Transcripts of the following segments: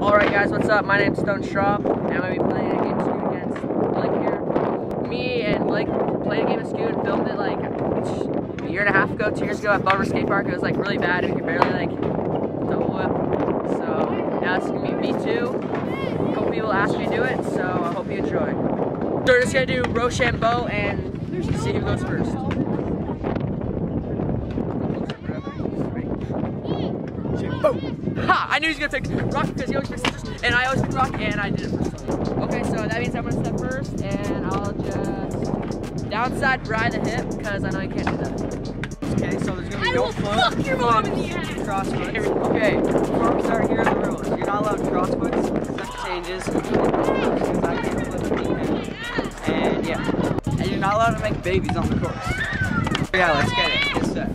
Alright guys, what's up? My name's Stone Straub, and I'm going to be playing a game of Scoot against Blake here. Me and Blake played a game of Scoot and filmed it like a year and a half ago, two years ago at Bummer Skate Park. It was like really bad and we could barely like double whip. So now it's going to be V2. A couple people asked me to do it, so I hope you enjoy. So we're just going to do Rochambeau and see who goes first. Boom! Ha! I knew he was gonna pick rock because he always picks scissors, and I always pick rock, and I did it first. Okay, so that means I'm gonna step first, and I'll just downside ride the hip because I know you can't do that. Okay, so there's gonna be I no will foot. fuck your mom in the ass. Crossfoot. Okay, Before we start, here are the rules. You're not allowed crossfoots. That changes. And yeah. And you're not allowed to make babies on the course. Yeah, let's get it. Get set.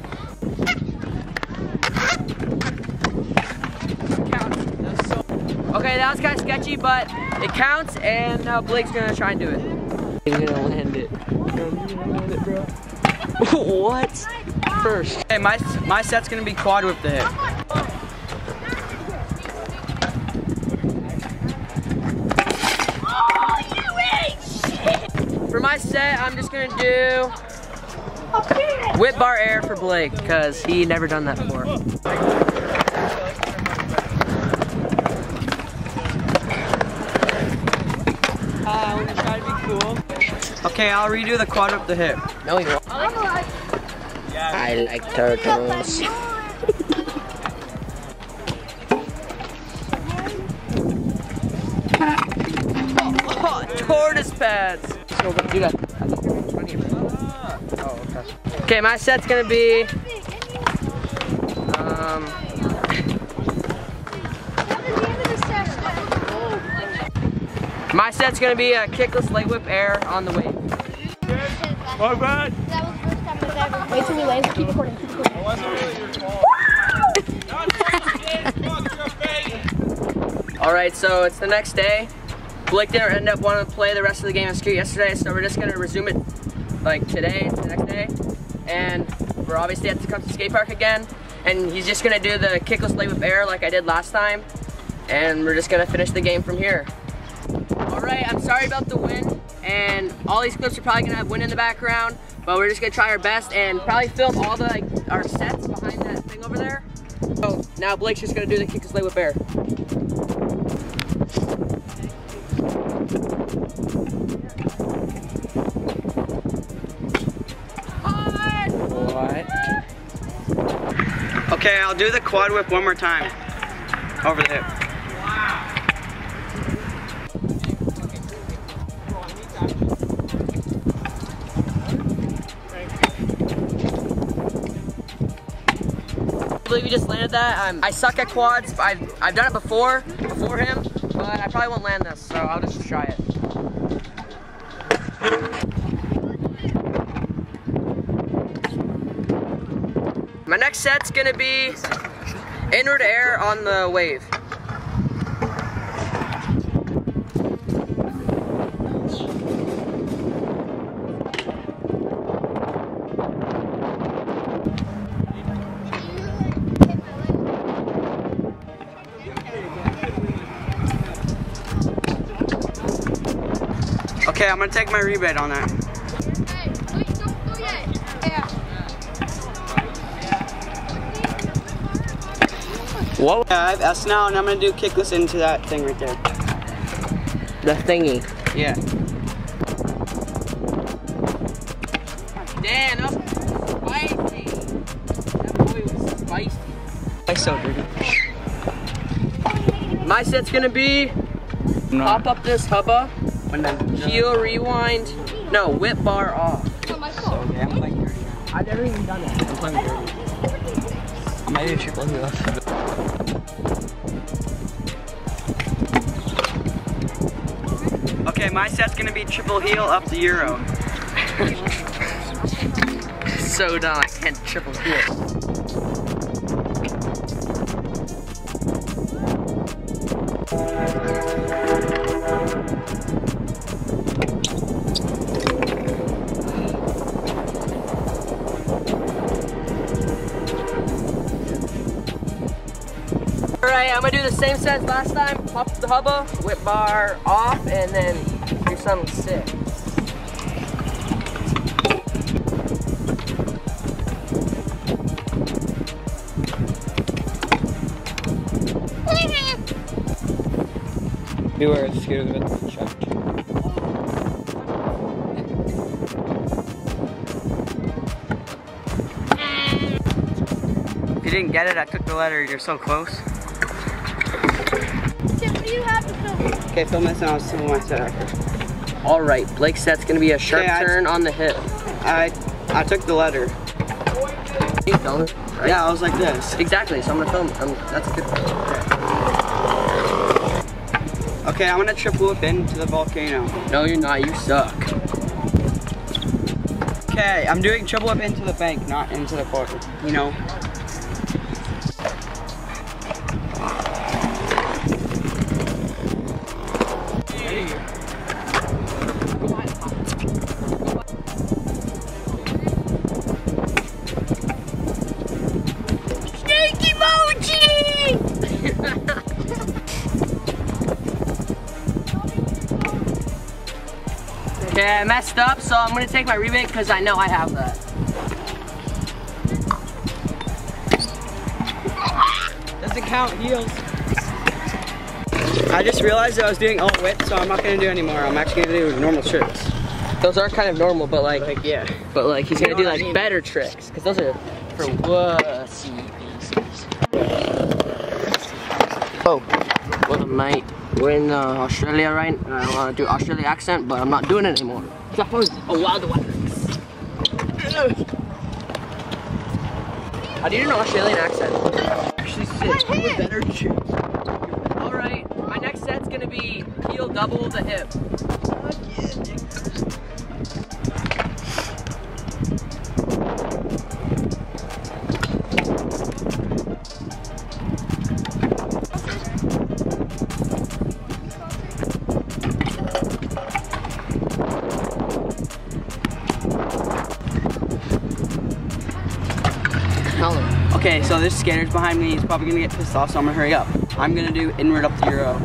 Okay, that was kind of sketchy, but it counts, and now Blake's gonna try and do it. He's gonna land it. what? First. Hey, my my set's gonna be quad whip the hip. Oh, you ain't shit. For my set, I'm just gonna do whip bar air for Blake, because he never done that before. Uh, we're trying to be cool. Okay, I'll redo the quad up the hip. No, you won't. I like turtles. oh, tortoise pads. So, do that. I think you're in front of you. Oh, okay. Okay, my set's gonna be. Um, my set's gonna be a kickless leg whip air on the Oh, wave. Wait till we land. Keep recording. Keep recording. All right, so it's the next day. Blake didn't end up wanting to play the rest of the game of Scoot yesterday, so we're just gonna resume it like today, the next day. And we're obviously have to come to skate park again. And he's just gonna do the kickless leg with air like I did last time. And we're just gonna finish the game from here. All right, I'm sorry about the wind. And all these clips are probably gonna have wind in the background, but we're just gonna try our best and probably film all the like our sets behind that thing over there. So now Blake's just gonna do the kickless leg whip air. What? Okay, I'll do the quad whip one more time. Over the hip. Believe you just landed that. I suck at quads. I've, I've done it before, before him, but I probably won't land this, so I'll just try it. My next set's gonna be inward air on the wave. Okay, I'm gonna take my rebate on that. Whoa. Yeah, I have S now, and I'm gonna do kick this into that thing right there. The thingy. Yeah. Damn, that was spicy. That boy was spicy. I'm so dirty. My set's gonna be pop up this hubba, Heel rewind, no, whip bar off. So, okay, I'm playing dirty. I've never even done it. I'm playing dirty. I might triple heel. Okay, my set's gonna be triple heel up the euro. So dumb, I can't triple heel. Play. I'm gonna do the same set as last time. Pop the hubba, whip bar off, and then do something sick. Beware, the scooter's about to shocked. If you didn't get it, I took the letter. You're so close. Okay, film this and I'll film my set after. All right, Blake's set's gonna be a sharp Okay, turn on the hip. I I took the letter. You film it, right? Yeah, I was like this. Exactly. So I'm gonna film. Um, that's good. one. Okay, I'm gonna triple whip into the volcano. No, you're not. You suck. Okay, I'm doing triple whip into the bank, not into the corner. You know. Okay, I messed up, so I'm gonna take my remake because I know I have that. Doesn't count heels. I just realized I was doing all whip, so I'm not gonna do anymore. I'm actually gonna do normal tricks. Those are kind of normal, but like, Like yeah. but like he's You gonna do what I like mean. better tricks because those are for wussy pieces. Oh, a mate, we're in uh, Australia, right? And I want to do Australia accent, but I'm not doing it anymore. That was a wild one. How do you do an Australian accent? Actually sit better tricks. All right, my next set's gonna be heel double the hip. Okay, so this skater's behind me. He's probably gonna get pissed off, so I'm gonna hurry up. I'm gonna do inward up the euro.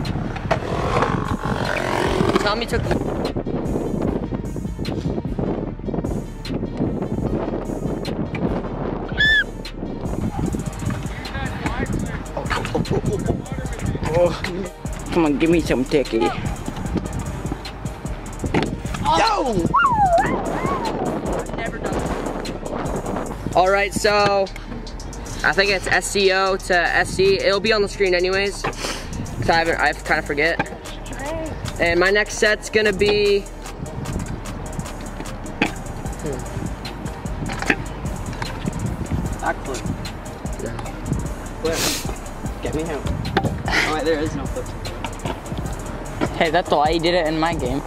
Tommy took Come on, give me some ticky. Yo! Never done. All right, so I think it's SCO to SC. It'll be on the screen anyways. Cause I haven't, I kind of forget. And my next set's gonna be. Hmm. Backflip. Flip. Get me out. Wait, there is no flip. Hey, that's why you did it in my game.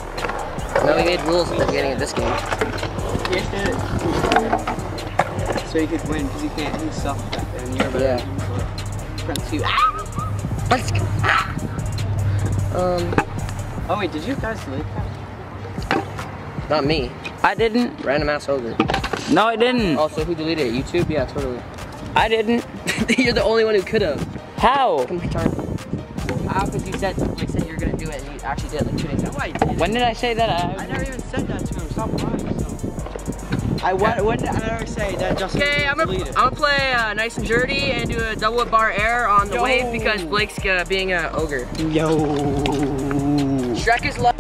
No, we made rules at the beginning of this game. Yes, did it. So you could win, because you can't do stuff back then. You're better. Yeah. Press two. Let's go. Um, Oh wait, did you guys delete that? not me. I didn't. Random ass ogre. No, I didn't. Also, who deleted it? YouTube? Yeah, totally. I didn't. You're the only one who could have. How? How? Because you said like said you were gonna do it and you actually did it like two days ago. Why you did it? When did I say that? I I, never even said that to him. Stop lying. So. I when, when did I ever say that Justin Okay, I'm gonna. I'm gonna play uh, nice and dirty and do a double whip bar air on the Yo. wave because Blake's uh, being an ogre. Yo. Shrek is love.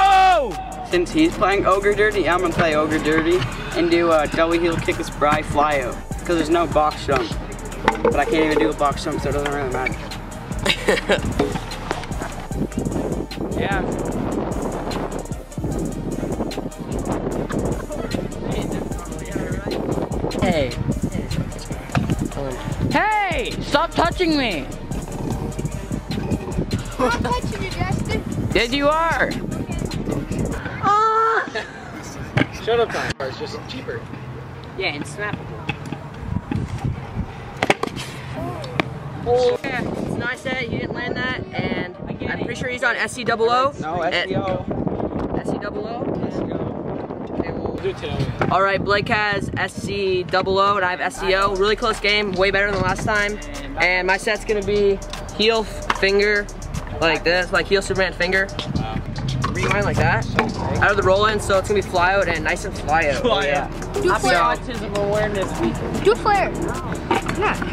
Oh! Since he's playing Ogre Dirty, I'm gonna play Ogre Dirty and do a double heel kick a spry fly out. Because there's no box jump. But I can't even do a box jump, so it doesn't really matter. yeah. Hey. Hey! Stop touching me! I'm touching you, Justin. Did you are? Shut up time. It's just cheaper. Yeah, and snappable. Oh, oh yeah, it's my set, he didn't land that, and I'm pretty sure he's on SC00. No, SEO. SC00? All right, Blake has SC00 and I have SEO. Really close game, way better than last time. And my set's gonna be heel finger, like this, like heel Superman finger. Rewind like that. Out of the roll in, so it's gonna be fly out and nice and fly out. Oh, yeah. Do Happy flare. Autism Awareness Week. Do flare. Oh. Yeah.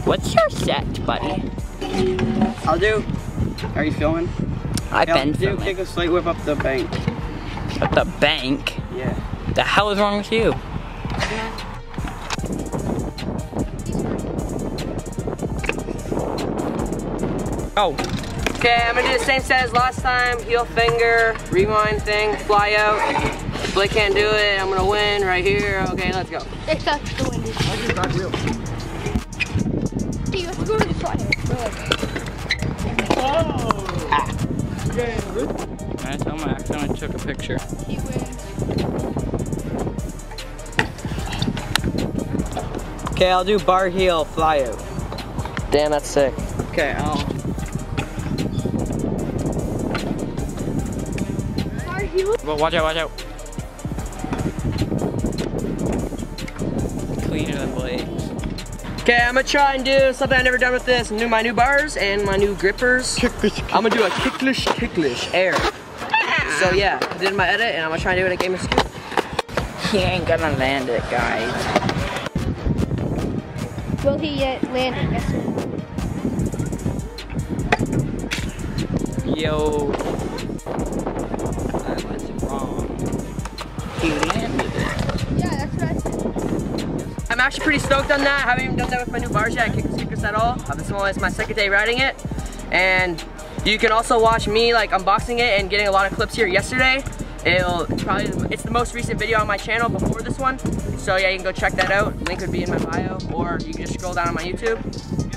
What's your set, buddy? I'll do. Are you filming? I've Yeah, been do filming. kick a slate whip up the bank. At the bank. Yeah. The hell is wrong with you? Oh, Okay, I'm gonna do the same set as last time. Heel finger, rewind thing, fly out. Blake can't do it, I'm gonna win right here. Okay, let's go. It's not the windy. Hey, let's go to the flare. I tell my accidentally took a picture. He wins. Okay, I'll do bar heel fly out. Damn, that's sick. Okay, I'll. Are you? Well, watch out, watch out. Cleaner than Blake. Okay, I'm gonna try and do something I've never done with this. New my new bars and my new grippers. Kickless! I'm gonna do a kickless kickless air. So yeah, I did my edit and I'm gonna try and do it at Game of Scoot. He ain't gonna land it, guys. Will he yet land it? Yes, Yo. That was wrong. He landed it. Yeah, that's I said. I'm actually pretty stoked on that. I haven't even done that with my new bars yet. I kicked secrets at all. Uh, This one is my second day riding it. And you can also watch me like unboxing it and getting a lot of clips here yesterday. It'll probably, it's the most recent video on my channel before this one. So yeah, you can go check that out. Link would be in my bio or you can just scroll down on my YouTube.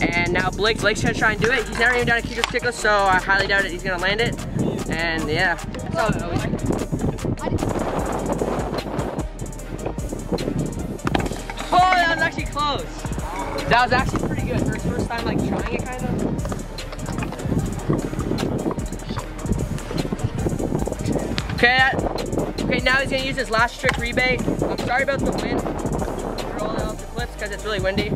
And now Blake, Blake's gonna try and do it. He's never even done a kickers kickless, so I highly doubt it he's gonna land it. And yeah, Oh, that was actually close. That was actually pretty good. First, first time like trying it kind of. Okay, that, okay, now he's gonna use his last trick rebate. I'm sorry about the wind. Rolling off the clips because it's really windy.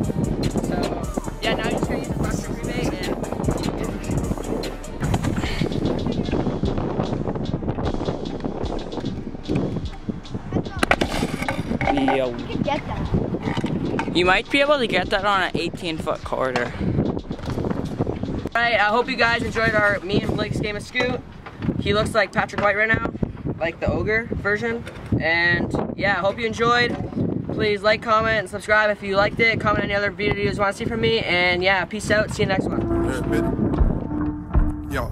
You might be able to get that on an 18 foot quarter. Alright, I hope you guys enjoyed our me and Blake's game of Scoot. He looks like Patrick White right now, like the ogre version. And yeah, I hope you enjoyed. Please like, comment, and subscribe if you liked it. Comment any other videos you want to see from me. And yeah, peace out. See you next one. Yo.